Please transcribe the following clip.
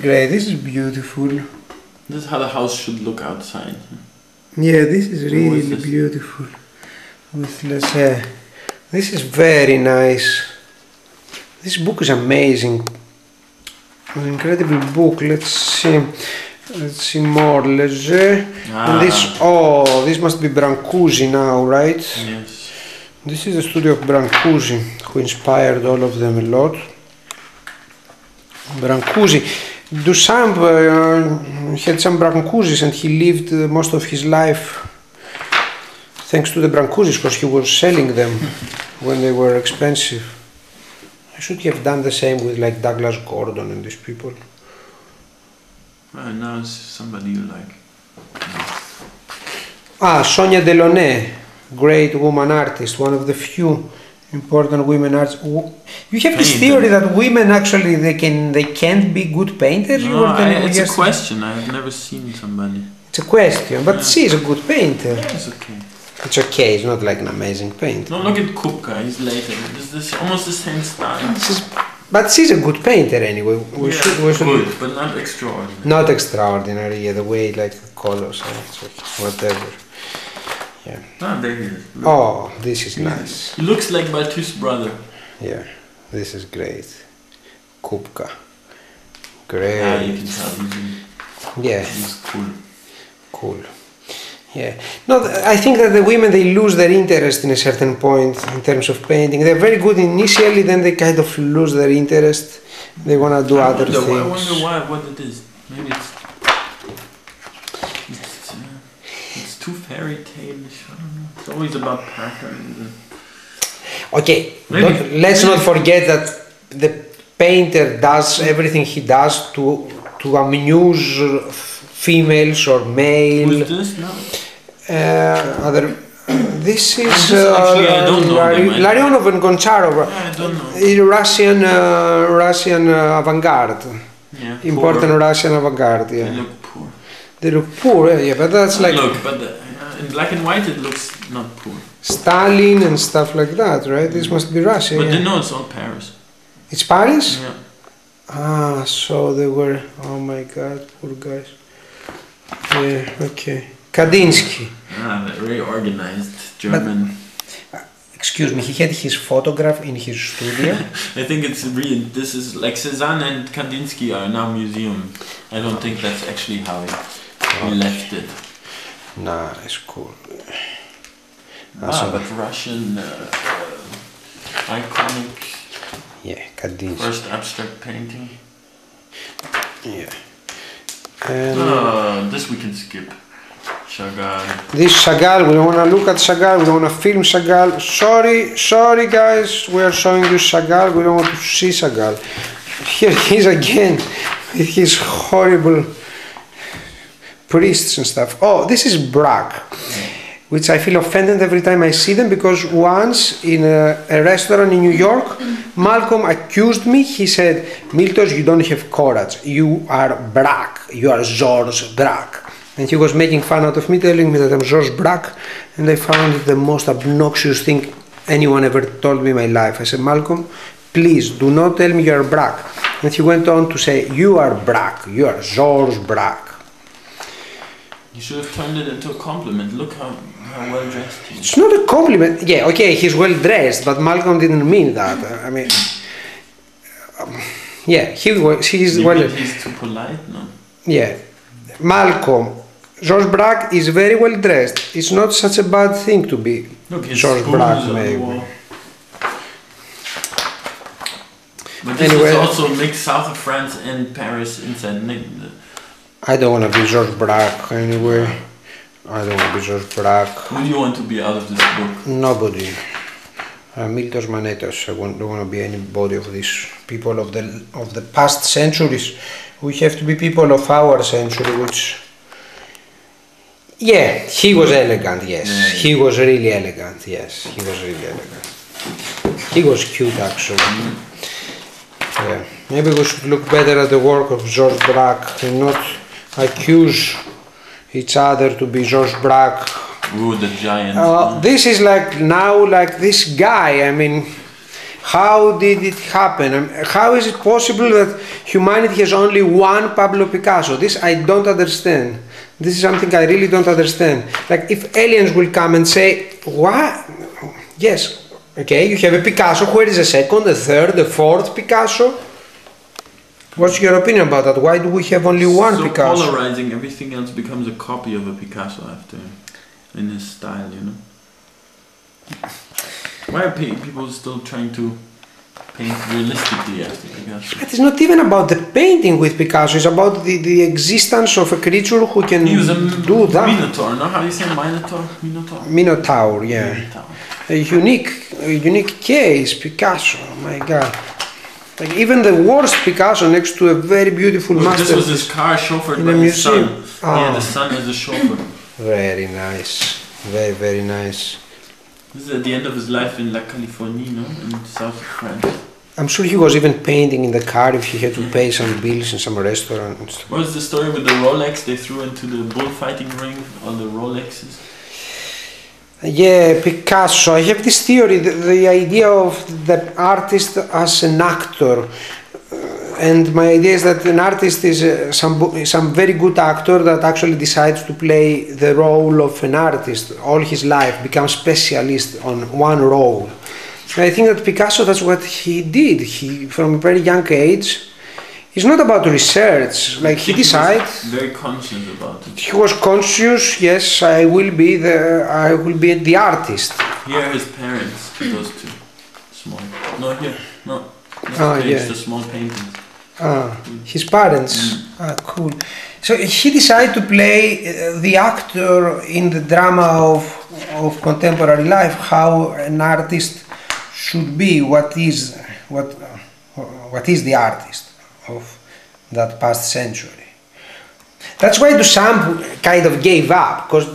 great. This is beautiful. This is how the house should look outside. Yeah, this is really this? beautiful. With let's say, this is very nice. This book is amazing. An incredible book. Let's see. Let's see more. Leger. And this. Ah. Oh, this must be Brancusi now, right? Yes. This is the studio of Brancusi, who inspired all of them a lot. Brancusi. Duchamp uh, had some Brancusis and he lived uh, most of his life thanks to the Brancusis because he was selling them when they were expensive. I should have done the same with like Douglas Gordon and these people. Well, now it's somebody you like. Ah, Sonia Delaunay, great woman artist, one of the few important women artists. You have this theory that women actually they can they can't be good painters. You No, I, it's a question. I have never seen somebody. It's a question, but she is a good painter. Yeah, it's okay. It's okay. It's not like an amazing painter. No, look at Kupka. He's later. This almost the same style. But she's a good painter anyway. We Yeah, should we should good, but not extraordinary. not extraordinary. Yeah, the way like the colors and whatever. Yeah. Ah, there he is. Look. Oh, this is nice. He looks like Balthus' brother. Yeah, this is great. Kupka. Great. you can tell he's, Yeah, he's cool. cool. Yeah. No, I think that the women they lose their interest in a certain point in terms of painting. They're very good initially, then they kind of lose their interest. They wanna do I other wonder, things. I wonder why, what it is. Maybe. It's, uh, it's too fairy tale-ish. I don't know. It's always about patterns. Okay, let's not forget that the painter does everything he does to to amuse females or male. Who's this now? Uh, other. This is This uh, actually, I don't know Lari- them, Larionov and Goncharov, I don't know. uh, Russian uh, Russian uh, avant-garde, Yeah, important. Russian avant-garde. Yeah. They look poor. Yeah, yeah, but that's like look, but the, uh, in black and white it looks not poor. Stalin and stuff like that, right? This must be Russia. But yeah. know it's all Paris. It's Paris. Yeah. Ah, so they were. Oh my God, poor guys. Yeah, okay. Kandinsky. Ah, very organized German. But, Excuse me, he had his photograph in his studio. I think it's real. This is like Cezanne and Kandinsky are now museum. I don't think that's actually how he, he left it. nice, cool. Ah, so- but Russian uh, uh, iconic Yeah, Kandinsky. first abstract painting. Yeah. And Oh, this we can skip. Chagall. this Chagall, we don't want to look at Chagall, we don't want to film Chagall. Sorry, sorry guys, we are showing you Chagall, we don't want to see Chagall. Here he is again with his horrible priests and stuff. Oh, this is Braque, which I feel offended every time I see them because once in a, a restaurant in New York, Malcolm accused me. He said, Miltos, you don't have courage. You are Braque. You are George Braque. And he was making fun out of me, telling me that I'm George Braque, and I found it the most obnoxious thing anyone ever told me in my life. I said, Malcolm, please do not tell me you are Braque. And he went on to say, You are Braque. You are George Braque. You should have turned it into a compliment. Look how, how well dressed he is. It's not a compliment. Yeah, okay, he's well dressed, but Malcolm didn't mean that. I mean, um, yeah, he was. He's You well. mean he's too polite? No. Yeah, Malcolm. George Braque is very well dressed. It's not such a bad thing to be Look, George on maybe. But this Anyway. is also mixed south of France and Paris inside. Nick- I don't want to be George Braque anyway. I don't want to be George Braque. Who do you want to be out of this book? Nobody. Uh, Miltos Manetas. I want, don't want to be anybody of these people of the of the past centuries. We have to be people of our century, which. Yeah, he was elegant. Yes, Yeah. he was really elegant. Yes, he was really elegant. He was cute, actually. Yeah, maybe we should look better at the work of George Braque and not accuse each other to be George Braque Ooh, the giant. uh, this is like now like this guy. I mean, How did it happen? Um, How is it possible that humanity has only one Pablo Picasso? This I don't understand. This is something I really don't understand. Like if aliens will come and say, "What? Yes, okay, you have a Picasso. Where is the second, the third, the fourth Picasso?" What's your opinion about that? Why do we have only one so Picasso? polarizing, everything else becomes a copy of a Picasso after, in his style, you know. Why are pe- people still trying to paint realistically after Picasso? It is not even about the painting with Picasso. It's about the, the existence of a creature who can He was a do that. Minotaur, no? How do you say Minotaur? Minotaur? Minotaur, yeah. Minotaur. A unique, a unique case, Picasso. My God. Like even the worst Picasso next to a very beautiful Look, this was his car chauffeured In by a his son. Yeah, Ah. the son is a chauffeur. Very nice. Very very nice. This is at the end of his life in La Californie, no? In south of France. I'm sure he was even painting in the car if he had to pay some bills in some restaurant. What was the story with the Rolex they threw into the bullfighting ring? All the Rolexes? Yeah, Picasso. I have this theory, the, the idea of the artist as an actor. Uh, And my idea is that an artist is uh, some, some very good actor that actually decides to play the role of an artist all his life, becomes specialist on one role. I think that Picasso, that's what he did. He, from a very young age, it's not about research. Like he was decides Very conscious about it. he was conscious yes i will be the i will be the artist Here are his parents, those two. Small. No, here. No. Next Ah, page, yeah. the small paintings. ah, his parents ah cool so he decided to play uh, the actor in the drama of of contemporary life how an artist should be what is what what is the artist of that past century. That's why Duchamp kind of gave up because